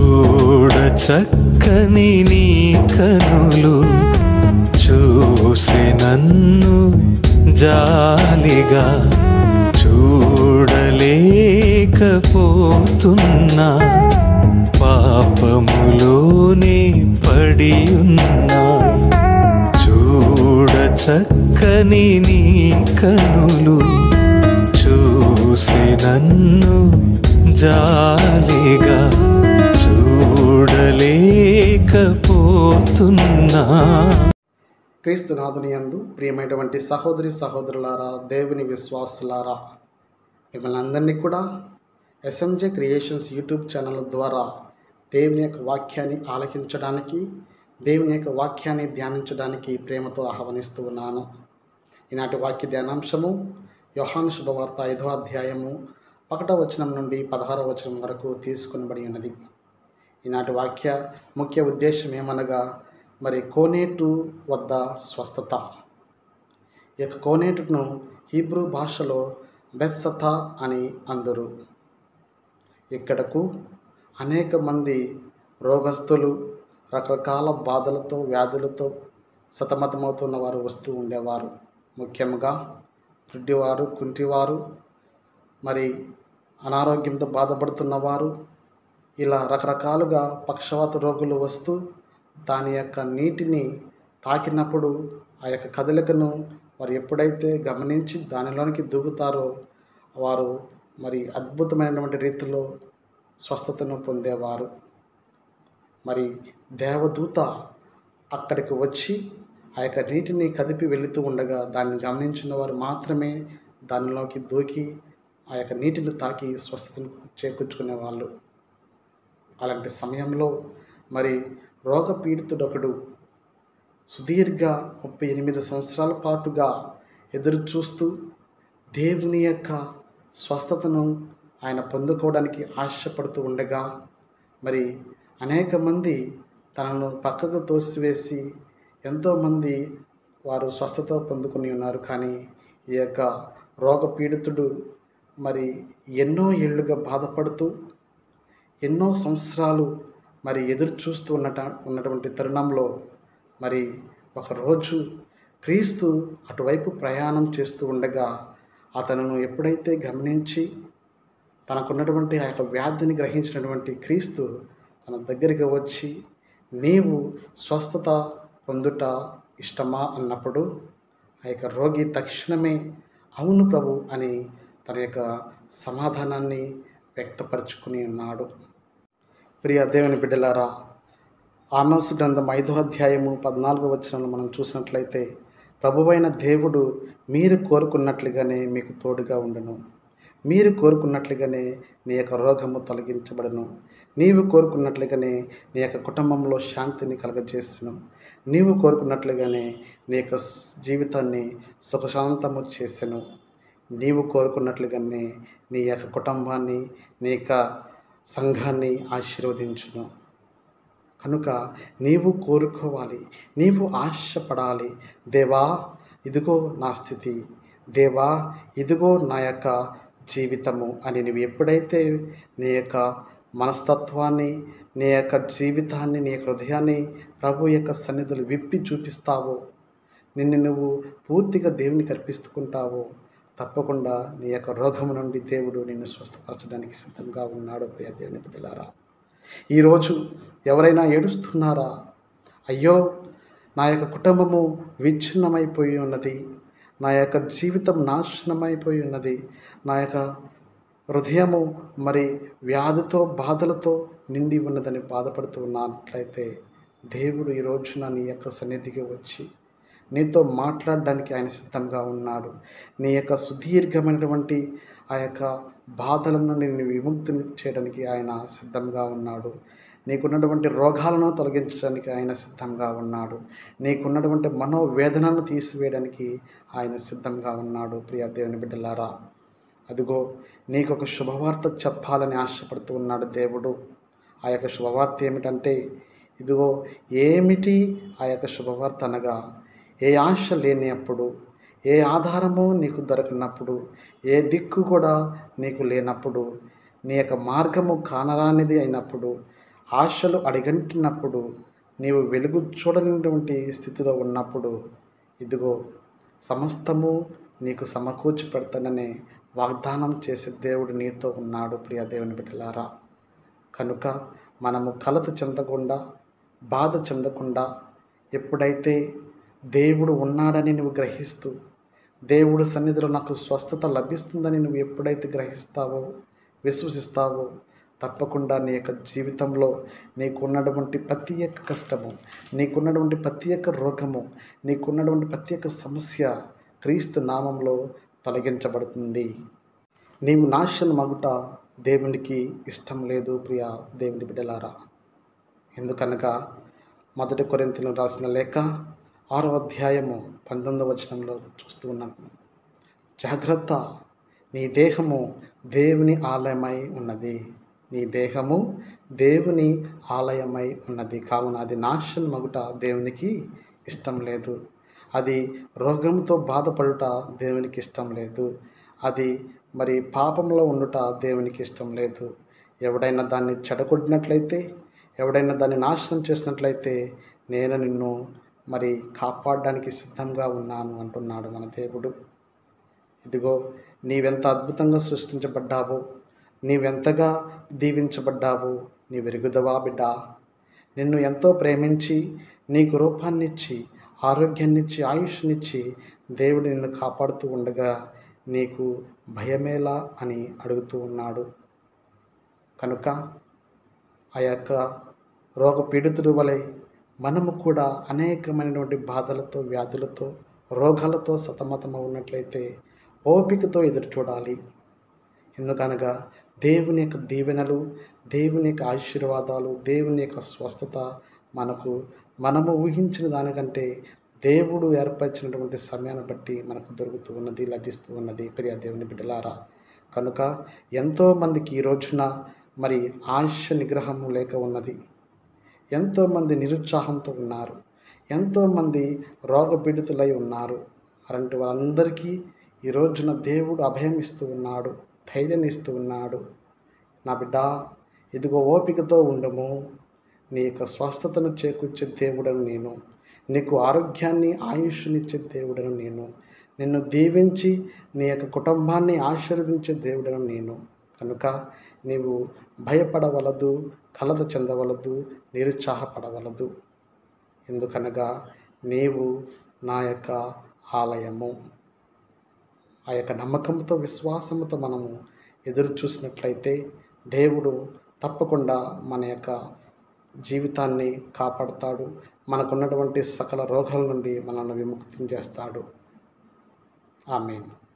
చూడ చక్కని నీ కనులు చూసి నన్ను జాలిగా చూడలేకపోతున్నా. పాపములోనే పడి ఉన్నా చూడ చక్కని నీ కనులు చూసి నన్ను జాలిగా కోరుతున్నా క్రీస్తునాథుని యందు ప్రియమైనటువంటి సహోదరి సహోదరులారా దేవుని విశ్వాసులారా మిమ్మల్ని అందరినీ కూడా ఎస్ఎంజే క్రియేషన్స్ యూట్యూబ్ ఛానల్ ద్వారా దేవుని యొక్క వాక్యాన్ని ఆలకించడానికి దేవుని యొక్క వాక్యాన్ని ధ్యానించడానికి ప్రేమతో ఆహ్వానిస్తూ ఉన్నాను. ఈనాటి వాక్య ధ్యానాంశము యోహాన్ శుభవార్త ఐదవ అధ్యాయము ఒకటో వచనం నుండి పదహారో వచనం వరకు తీసుకునబడి ఉన్నది. ఈనాటి వాక్య ముఖ్య ఉద్దేశం ఏమనగా మరి కోనేటు వద్ద స్వస్థత. ఈ యొక్క కోనేటును హీబ్రూ భాషలో బెస్సత అని అందరు. ఇక్కడకు అనేక మంది రోగస్తులు రకరకాల బాధలతో వ్యాధులతో సతమతమవుతున్న వారు వస్తూ ఉండేవారు. ముఖ్యంగా గుడ్డివారు కుంటివారు మరి అనారోగ్యంతో బాధపడుతున్నవారు ఇలా రకరకాలుగా పక్షవాత రోగులు వస్తూ దాని యొక్క నీటిని తాకినప్పుడు ఆ యొక్క కదలికను వారు ఎప్పుడైతే గమనించి దానిలోనికి దూకుతారో వారు మరి అద్భుతమైనటువంటి రీతిలో స్వస్థతను పొందేవారు. మరి దేవదూత అక్కడికి వచ్చి ఆ యొక్క నీటిని కదిపి వెళుతూ ఉండగా దాన్ని గమనించిన వారు మాత్రమే దానిలోకి దూకి ఆ యొక్క నీటిని తాకి స్వస్థతను చేకూర్చుకునే వాళ్ళు అలాంటి సమయంలో మరి రోగపీడితుడొకడు సుదీర్ఘ ముప్పై ఎనిమిది సంవత్సరాల పాటుగా ఎదురు చూస్తూ దేవుని యొక్క స్వస్థతను ఆయన పొందుకోవడానికి ఆశపడుతూ ఉండగా మరి అనేక మంది తనను పక్కకు తోసివేసి ఎంతోమంది వారు స్వస్థత పొందుకుని ఉన్నారు. కానీ ఈ యొక్క రోగపీడితుడు మరి ఎన్నో ఏళ్ళుగా బాధపడుతూ ఎన్నో సంవత్సరాలు మరి ఎదురు చూస్తూ ఉన్నట ఉన్నటువంటి తరుణంలో మరి ఒకరోజు క్రీస్తు అటువైపు ప్రయాణం చేస్తూ ఉండగా అతను ఎప్పుడైతే గమనించి తనకున్నటువంటి ఆ యొక్క వ్యాధిని గ్రహించినటువంటి క్రీస్తు తన దగ్గరికి వచ్చి నీవు స్వస్థత పొందుట ఇష్టమా? అన్నప్పుడు ఆ యొక్క రోగి తక్షణమే అవును ప్రభు అని తన యొక్క సమాధానాన్ని వ్యక్తపరుచుకుని ఉన్నాడు. ప్రియ దేవుని బిడ్డలారా ఆనోస్ గ్రంథం ఐదో అధ్యాయము పద్నాలుగో వచ్చినాలు మనం చూసినట్లయితే ప్రభువైన దేవుడు మీరు కోరుకున్నట్లుగానే మీకు తోడుగా ఉండను. మీరు కోరుకున్నట్లుగానే నీ యొక్క రోగము తొలగించబడను. నీవు కోరుకున్నట్లుగానే నీ యొక్క కుటుంబంలో శాంతిని కలగజేసను నీవు కోరుకున్నట్లుగానే నీ యొక్క జీవితాన్ని సుఖశాంతము చేసెను నీవు కోరుకున్నట్లుగానే నీ యొక్క కుటుంబాన్ని నీ యొక్క సంఘాన్ని ఆశీర్వదించును. కనుక నీవు కోరుకోవాలి నీవు ఆశపడాలి. దేవా ఇదిగో నా స్థితి. దేవా ఇదిగో నా యొక్క జీవితము అని నువ్వు ఎప్పుడైతే నీ యొక్క మనస్తత్వాన్ని నీ యొక్క జీవితాన్ని నీ యొక్క హృదయాన్ని ప్రభు యొక్క సన్నిధులు విప్పి చూపిస్తావో నిన్ను నువ్వు పూర్తిగా దేవునికి అర్పిస్తుకుంటావో తప్పకుండా నీ యొక్క రోగము నుండి దేవుడు నిన్ను స్వస్థపరచడానికి సిద్ధంగా ఉన్నాడు ప్రియ దేవుని బిడ్డలారా. ఈరోజు ఎవరైనా ఏడుస్తున్నారా? అయ్యో నా యొక్క కుటుంబము విచ్ఛిన్నమైపోయి ఉన్నది నా యొక్క జీవితం నాశనమైపోయి ఉన్నది నా యొక్క హృదయము మరి వ్యాధితో బాధలతో నిండి ఉన్నదని బాధపడుతూ ఉన్నట్లయితే దేవుడు ఈరోజు నా నీ యొక్క సన్నిధికి వచ్చి నీతో మాట్లాడడానికి ఆయన సిద్ధంగా ఉన్నాడు. నీ యొక్క సుదీర్ఘమైనటువంటి ఆ యొక్క బాధల నుండి నేను విముక్తిని చేయడానికి ఆయన సిద్ధంగా ఉన్నాడు. నీకున్నటువంటి రోగాలను తొలగించడానికి ఆయన సిద్ధంగా ఉన్నాడు. నీకున్నటువంటి మనోవేదనను తీసివేయడానికి ఆయన సిద్ధంగా ఉన్నాడు. ప్రియ దేవుని బిడ్డలారా అదిగో నీకు ఒక శుభవార్త చెప్పాలని ఆశపడుతూ ఉన్నాడు దేవుడు. ఆ యొక్క శుభవార్త ఏమిటంటే ఇదిగో ఏమిటి ఆ యొక్క శుభవార్త అనగా ఏ ఆశ లేనప్పుడు ఏ ఆధారము నీకు దొరకనప్పుడు ఏ దిక్కు కూడా నీకు లేనప్పుడు నీ యొక్క మార్గము కానరానిది అయినప్పుడు ఆశలు అడిగంటినప్పుడు నీవు వెలుగు చూడనటువంటి స్థితిలో ఉన్నప్పుడు ఇదిగో సమస్తము నీకు సమకూర్చి పెడతానని వాగ్దానం చేసే దేవుడు నీతో ఉన్నాడు ప్రియ దేవుని బిడ్డలారా. కనుక మనము కలత చెందకుండా బాధ చెందకుండా ఎప్పుడైతే దేవుడు ఉన్నాడని నువ్వు గ్రహిస్తూ దేవుడు సన్నిధిలో నాకు స్వస్థత లభిస్తుందని నువ్వు ఎప్పుడైతే గ్రహిస్తావో విశ్వసిస్తావో తప్పకుండా నీ యొక్క జీవితంలో నీకున్నటువంటి ప్రతి ఒక్క కష్టము నీకున్నటువంటి ప్రతి ఒక్క రోగము నీకున్నటువంటి ప్రతి ఒక్క సమస్య క్రీస్తు నామంలో తొలగించబడుతుంది. నీవు నాశనం మగుట దేవునికి ఇష్టం లేదు ప్రియ దేవుని బిడ్డలారా. ఎందుకనగా మొదటి కొరింతను రాసిన లేఖ ఆరో అధ్యాయము పంతొమ్మిదవ వచనంలో చూస్తూ ఉన్నాను జాగ్రత్త నీ దేహము దేవుని ఆలయమై ఉన్నది. నీ దేహము దేవుని ఆలయమై ఉన్నది. కావున అది నాశనం మగుట దేవునికి ఇష్టం లేదు. అది రోగంతో బాధపడుట దేవునికి ఇష్టం లేదు. అది మరి పాపంలో ఉండుట దేవునికి ఇష్టం లేదు. ఎవడైనా దాన్ని చెడగొట్టినట్లయితే ఎవడైనా దాన్ని నాశనం చేసినట్లయితే నేను నిన్ను మరి కాపాడడానికి సిద్ధంగా ఉన్నాను అంటున్నాడు మన దేవుడు. ఇదిగో నీవెంత అద్భుతంగా సృష్టించబడ్డావో నీవెంతగా దీవించబడ్డావో నీ వెరుగుదవా బిడ్డ. నిన్ను ఎంతో ప్రేమించి నీకు రూపాన్నిచ్చి ఆరోగ్యాన్నిచ్చి ఆయుష్నిచ్చి దేవుడు నిన్ను కాపాడుతూ ఉండగా నీకు భయమేలా అని అడుగుతూ ఉన్నాడు. కనుక ఆ యొక్క రోగ పీడితుడి వలె మనము కూడా అనేకమైనటువంటి బాధలతో వ్యాధులతో రోగాలతో సతమతం ఉన్నట్లయితే ఓపికతో ఎదురు చూడాలి. ఎందుకనగా దేవుని యొక్క దీవెనలు దేవుని యొక్క ఆశీర్వాదాలు దేవుని యొక్క స్వస్థత మనకు మనము ఊహించిన దానికంటే దేవుడు ఏర్పరిచినటువంటి సమయాన్ని బట్టి మనకు దొరుకుతూ ఉన్నది లభిస్తూ ఉన్నది. ప్రియా దేవుని బిడ్డలారా కనుక ఎంతోమందికి ఈ రోజున మరి ఆశ నిగ్రహము లేక ఉన్నది. ఎంతోమంది నిరుత్సాహంతో ఉన్నారు. ఎంతోమంది రోగపీడితులై ఉన్నారు. అలాంటి వాళ్ళందరికీ ఈ రోజున దేవుడు అభయం ఇస్తూ ఉన్నాడు ధైర్యం ఇస్తూ ఉన్నాడు. నా బిడ్డ ఇదిగో ఓపికతో ఉండము. నీ యొక్క స్వస్థతను చేకూర్చే దేవుడను నేను. నీకు ఆరోగ్యాన్ని ఆయుష్నిచ్చే దేవుడను నేను. నిన్ను దీవించి నీ యొక్క కుటుంబాన్ని ఆశీర్వదించే దేవుడను నేను. కనుక నీవు భయపడవలదు తలద చెందవలదు నిరుత్సాహపడవలదు. ఎందుకనగా నీవు నా యొక్క ఆలయము. ఆ యొక్క నమ్మకంతో విశ్వాసంతో మనము ఎదురు చూసినట్లయితే దేవుడు తప్పకుండా మన యొక్క జీవితాన్ని కాపాడుతాడు. మనకున్నటువంటి సకల రోగాల నుండి మనల్ని విముక్తం చేస్తాడు. ఆమెను.